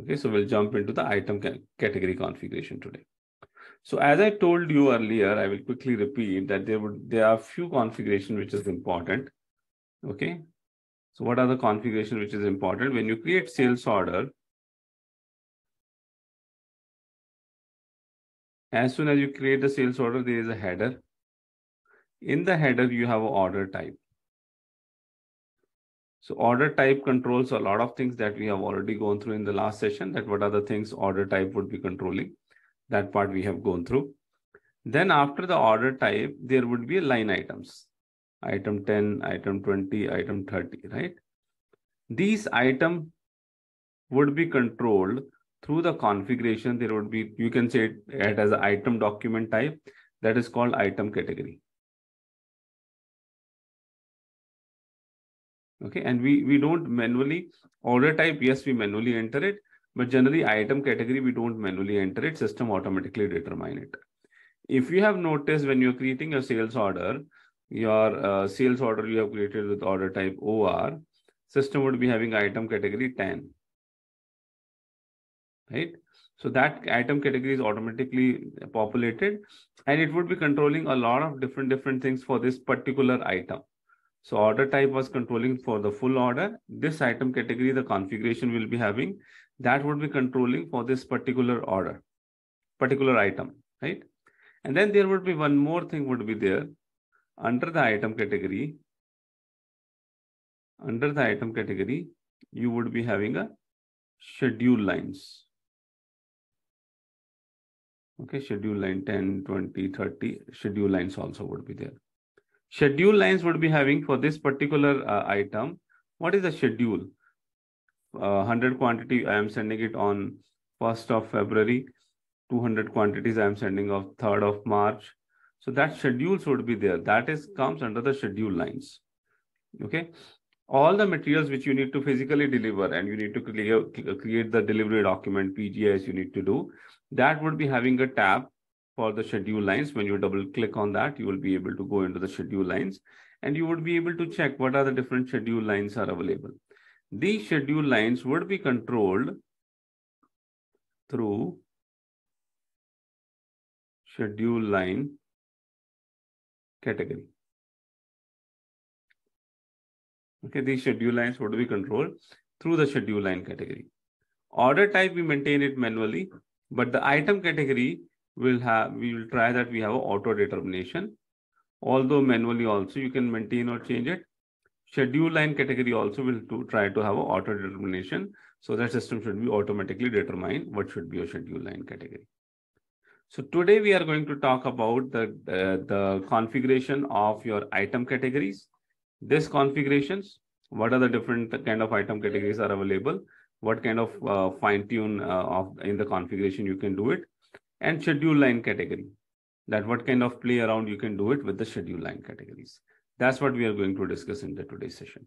Okay, so we'll jump into the item category configuration today. So as I told you earlier, I will quickly repeat that there would there are few configuration which is important. Okay. So what are the configuration which is important? When you create sales order, as soon as you create the sales order, there is a header. In the header, you have an order type. So order type controls a lot of things that we have already gone through in the last session that what are the things order type would be controlling. That part we have gone through. Then after the order type, there would be line items. Item 10, item 20, item 30, right? These item would be controlled through the configuration. There would be, you can say it as an item document type that is called item category. Okay, and we, we don't manually order type, yes, we manually enter it, but generally item category, we don't manually enter it, system automatically determine it. If you have noticed when you're creating a sales order, your uh, sales order you have created with order type OR, system would be having item category TAN. Right? So that item category is automatically populated and it would be controlling a lot of different different things for this particular item. So order type was controlling for the full order. This item category, the configuration will be having, that would be controlling for this particular order, particular item, right? And then there would be one more thing would be there under the item category. Under the item category, you would be having a schedule lines. Okay, schedule line 10, 20, 30, schedule lines also would be there schedule lines would be having for this particular uh, item. What is the schedule? Uh, 100 quantity, I am sending it on 1st of February. 200 quantities I am sending of 3rd of March. So that schedules would be there. That is comes under the schedule lines. Okay. All the materials which you need to physically deliver and you need to create, create the delivery document, PGIS you need to do, that would be having a tab for the schedule lines. When you double click on that, you will be able to go into the schedule lines and you would be able to check what are the different schedule lines are available. These schedule lines would be controlled through schedule line category. Okay, these schedule lines would be controlled through the schedule line category. Order type, we maintain it manually, but the item category, we'll have we will try that we have auto determination although manually also you can maintain or change it. Schedule line category also will to try to have auto determination so that system should be automatically determine what should be your schedule line category. So today we are going to talk about the uh, the configuration of your item categories. This configurations what are the different kind of item categories are available? What kind of uh, fine tune uh, of in the configuration you can do it and schedule line category that what kind of play around you can do it with the schedule line categories. That's what we are going to discuss in the today's session.